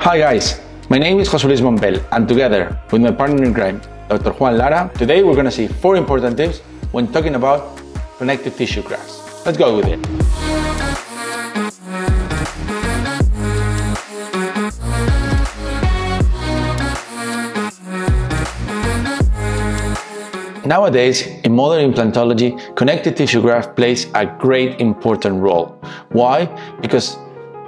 Hi guys, my name is José Luis Mombel and together with my partner in crime, Dr. Juan Lara, today we're going to see four important tips when talking about connective tissue grafts. Let's go with it. Nowadays, in modern implantology, connective tissue graft plays a great important role. Why? Because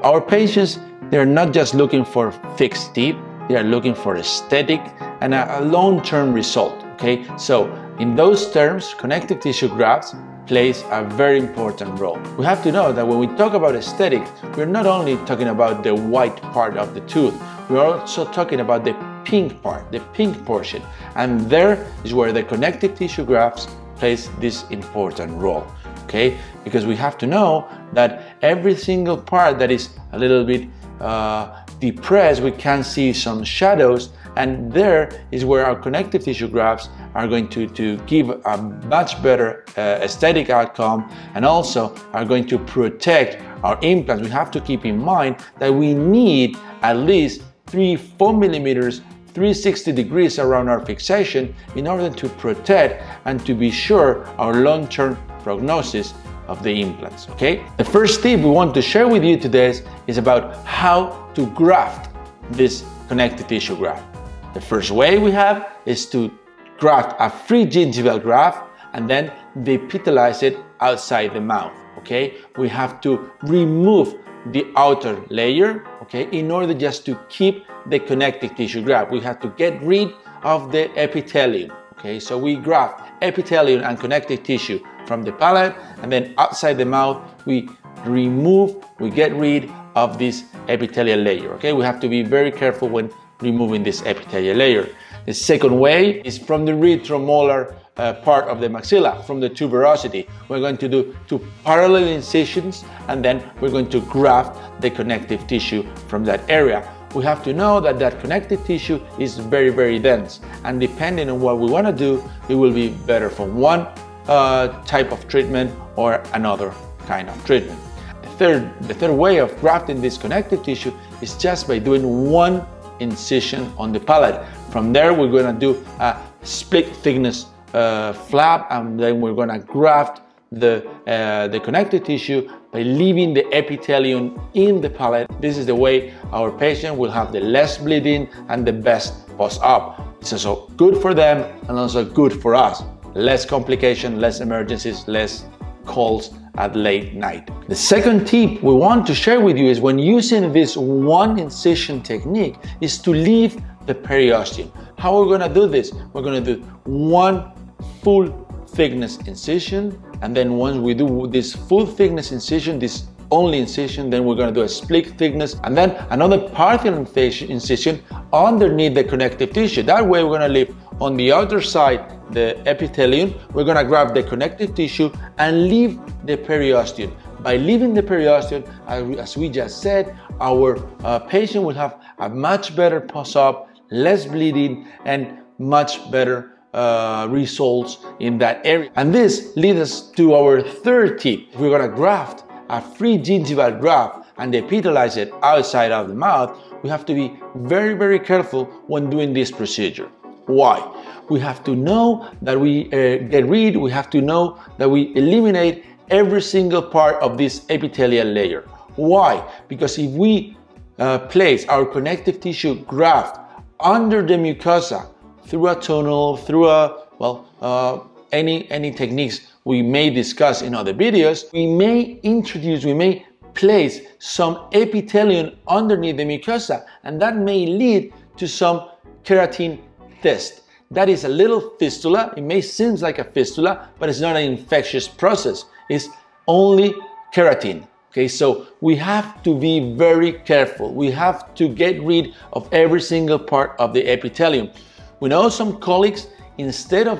our patients, they're not just looking for fixed teeth, they are looking for aesthetic and a, long-term result, okay? So, in those terms, connective tissue grafts plays a very important role. We have to know that when we talk about aesthetics, we're not only talking about the white part of the tooth, we're also talking about the pink part, the pink portion. And there is where the connective tissue grafts plays this important role, okay? Because we have to know that every single part that is a little bit uh, depressed, we can see some shadows and there is where our connective tissue grafts are going to, to give a much better uh, aesthetic outcome and also are going to protect our implants. We have to keep in mind that we need at least 3 4 millimeters 360 degrees around our fixation in order to protect and to be sure our long-term prognosis of the implants, okay? The first tip we want to share with you today is about how to graft this connective tissue graft. The first way we have is to graft a free gingival graft and then de-epithelize it outside the mouth, okay? We have to remove the outer layer, okay, in order just to keep the connective tissue graft. We have to get rid of the epithelium, okay? So we graft epithelium and connective tissue from the palate, and then outside the mouth, we remove, we get rid of this epithelial layer, okay? We have to be very careful when removing this epithelial layer. The second way is from the retromolar uh, part of the maxilla from the tuberosity. We're going to do two parallel incisions and then we're going to graft the connective tissue from that area. We have to know that that connective tissue is very, very dense and depending on what we want to do, it will be better for one uh, type of treatment or another kind of treatment. The third, the third way of grafting this connective tissue is just by doing one incision on the palate. From there, we're going to do a split thickness uh, flap and then we're gonna graft the, uh, the connective tissue by leaving the epithelium in the palate. This is the way our patient will have the less bleeding and the best post-op. It's also good for them and also good for us. Less complication, less emergencies, less calls at late night. The second tip we want to share with you is when using this one incision technique is to leave the periosteum. How we're gonna do this? We're gonna do one full thickness incision and then once we do this full thickness incision this only incision then we're going to do a split thickness and then another partial incision underneath the connective tissue that way we're going to leave on the outer side the epithelium we're going to grab the connective tissue and leave the periosteum by leaving the periosteum as we just said our uh, patient will have a much better post-op less bleeding and much better uh, results in that area. And this leads us to our third tip. We're gonna graft a free gingival graft and epithelize it outside of the mouth, we have to be very, very careful when doing this procedure. Why? We have to know that we uh, get rid, we have to know that we eliminate every single part of this epithelial layer. Why? Because if we uh, place our connective tissue graft under the mucosa through a tunnel, through a, well, uh, any, any techniques we may discuss in other videos, we may introduce, we may place some epithelium underneath the mucosa, and that may lead to some keratin cyst. That is a little fistula. It may seem like a fistula, but it's not an infectious process. It's only keratin. Okay, so we have to be very careful. We have to get rid of every single part of the epithelium. We know some colleagues, instead of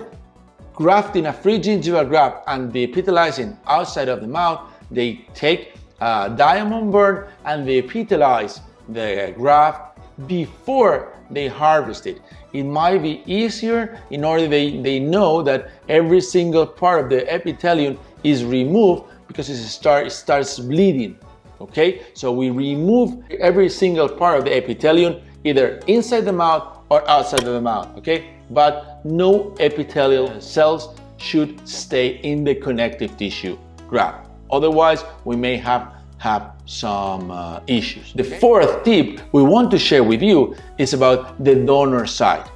grafting a free gingival graft and the epithelizing outside of the mouth, they take a diamond burr and they epithelize the graft before they harvest it. It might be easier in order they, they know that every single part of the epithelium is removed because it, start, it starts bleeding. Okay, so we remove every single part of the epithelium, either inside the mouth or outside of the mouth. Okay, but no epithelial cells should stay in the connective tissue graft. Otherwise, we may have have some uh, issues. The fourth tip we want to share with you is about the donor site.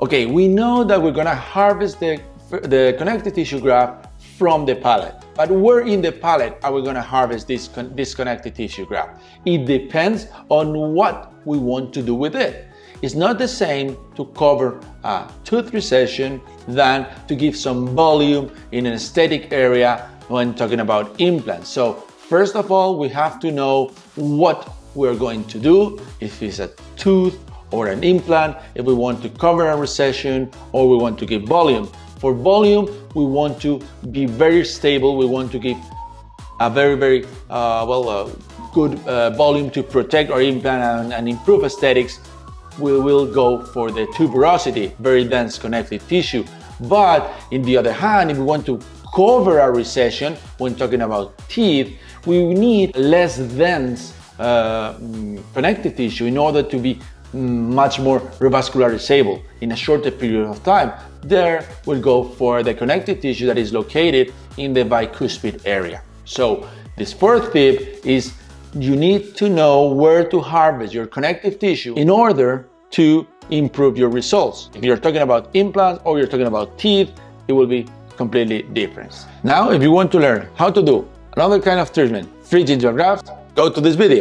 Okay, we know that we're gonna harvest the, the connective tissue graft from the palate. But where in the palate are we going to harvest this, this connective tissue graft? It depends on what we want to do with it. It's not the same to cover a tooth recession than to give some volume in an aesthetic area when talking about implants. So first of all, we have to know what we're going to do, if it's a tooth or an implant, if we want to cover a recession or we want to give volume. For volume, we want to be very stable. We want to give a very, very, uh, well, uh, good uh, volume to protect our implant and, and, improve aesthetics. We will go for the tuberosity, very dense connective tissue. But in the other hand, if we want to cover a recession when talking about teeth, we need less dense uh, connective tissue in order to be much more revascularizable in a shorter period of time. There we'll go for the connective tissue that is located in the bicuspid area. So this fourth tip is you need to know where to harvest your connective tissue in order to improve your results. If you're talking about implants or you're talking about teeth, it will be completely different. Now, if you want to learn how to do another kind of treatment, free gingival graft, go to this video.